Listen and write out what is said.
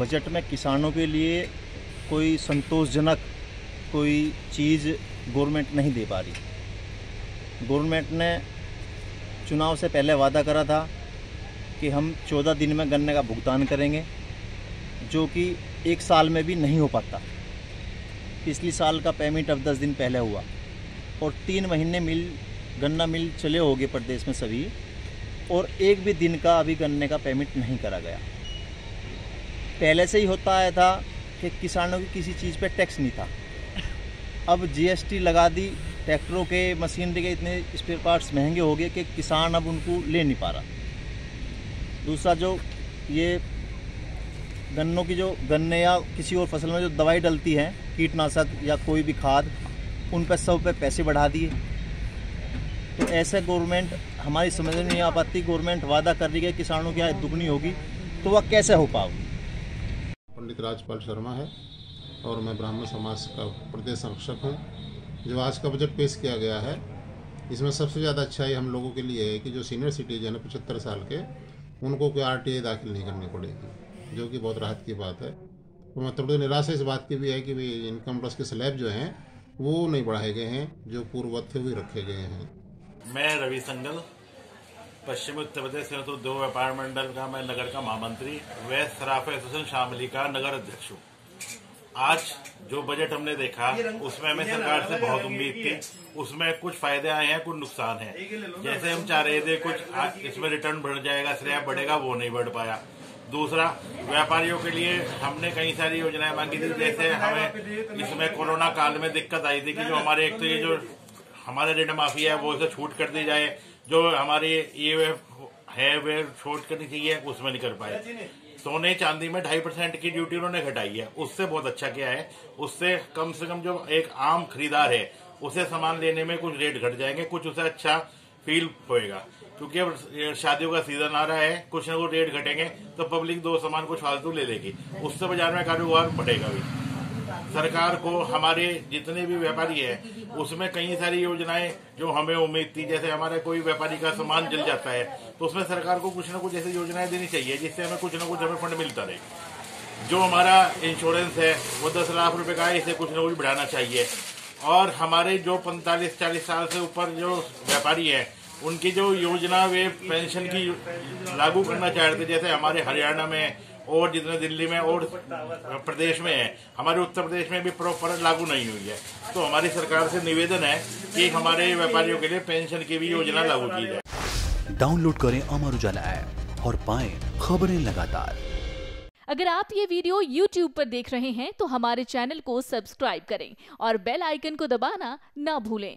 Budget में किसानों के लिए कोई संतोषजनक कोई चीज़ गवर्नमेंट नहीं दे पा रही। गवर्नमेंट ने चुनाव से पहले वादा करा था कि हम चौदह दिन में गन्ने का भुगतान करेंगे, जो कि एक साल में भी नहीं हो पाता। पिछली साल का पेमेंट अब दस दिन पहले हुआ और तीन महीने मिल, गन्ना मिल चले हो गए प्रदेश में सभी, और एक भी दिन का अभी गन्ने का पेमेंट नहीं करा गया। पहले से ही होता आया था कि किसानों की किसी चीज़ पे टैक्स नहीं था। अब जीएसटी लगा दी, ट्रैक्टरों के, मशीनरी के इतने स्पेयर पार्ट्स महँगे हो गए कि किसान अब उनको ले नहीं पा रहा। दूसरा जो ये गन्नों की जो, गन्ने या किसी और फ़सल में जो दवाई डलती है, कीटनाशक या कोई भी खाद, उन पर सब पे पैसे बढ़ा दिए। तो ऐसे गवर्नमेंट, हमारी समझ में नहीं आ पाती, गवर्नमेंट वादा कर रही है किसानों की आय दुगनी होगी तो वह कैसे हो पाओगी? पंडित राजपाल शर्मा है और मैं ब्राह्मण समाज का प्रदेश संरक्षक हूँ। जो आज का बजट पेश किया गया है, इसमें सबसे ज़्यादा अच्छाई हम लोगों के लिए है कि जो सीनियर सिटीजन है, पचहत्तर साल के, उनको कोई आर दाखिल नहीं करनी पड़ेगी, जो कि बहुत राहत की बात है। तो मैं थोड़ी निराशा इस बात की भी है कि भाई इनकम टैक्स के स्लैब जो हैं, वो नहीं बढ़ाए गए हैं, जो पूर्ववत थे वही रखे गए हैं। मैं रवि संगल पश्चिमी उत्तर प्रदेश संयुक्त दो व्यापार मंडल का मैं नगर का महामंत्री व सराफ एसोसिएशन शामली का नगर अध्यक्ष हूँ। आज जो बजट हमने देखा उसमें हमें सरकार से बहुत उम्मीद थी। उसमें कुछ फ़ायदे आए हैं कुछ नुकसान है। जैसे हम चाह रहे थे कुछ इसमें रिटर्न बढ़ जाएगा श्रेय बढ़ेगा वो नहीं बढ़ पाया। दूसरा व्यापारियों के लिए हमने कई सारी योजनाएँ मांगी थी। जैसे हमें इसमें कोरोना काल में दिक्कत आई थी कि जो हमारे एक तो ये जो हमारे ऋण माफ़ी है, वो उसे छूट कर दी जाए। जो हमारी ये है वे छूट करनी चाहिए उसमें नहीं कर पाए। सोने चांदी में ढाई परसेंट की ड्यूटी उन्होंने घटाई है। उससे बहुत अच्छा किया है, उससे कम से कम जो एक आम खरीदार है, उसे सामान लेने में कुछ रेट घट जाएँगे, कुछ उसे अच्छा फील होएगा। क्योंकि अब शादियों का सीज़न आ रहा है, कुछ ना कुछ रेट घटेंगे तो पब्लिक दो सामान कुछ फालतू ले लेगी। उससे बाज़ार में कारोबार बढ़ेगा भी। सरकार को हमारे जितने भी व्यापारी है, उसमें कई सारी योजनाएँ जो हमें उम्मीद थी, जैसे हमारे कोई व्यापारी का सामान जल जाता है तो उसमें सरकार को कुछ ना कुछ ऐसी योजनाएँ देनी चाहिए, जिससे हमें कुछ ना कुछ हमें फंड मिलता रहे। जो हमारा इंश्योरेंस है, वो दस लाख रुपए का है, इसे कुछ ना कुछ बढ़ाना चाहिए। और हमारे जो पैंतालीस चालीस साल से ऊपर जो व्यापारी है उनकी जो योजना वे पेंशन की लागू करना चाहते थे जैसे हमारे हरियाणा में और जितने दिल्ली में और प्रदेश में है हमारे उत्तर प्रदेश में भी प्रॉपर लागू नहीं हुई है। तो हमारी सरकार से निवेदन है कि हमारे व्यापारियों के लिए पेंशन की भी योजना लागू की जाए। डाउनलोड करें अमर उजाला ऐप और पाए खबरें लगातार। अगर आप ये वीडियो YouTube पर देख रहे हैं तो हमारे चैनल को सब्सक्राइब करें और बेल आइकन को दबाना ना भूलें।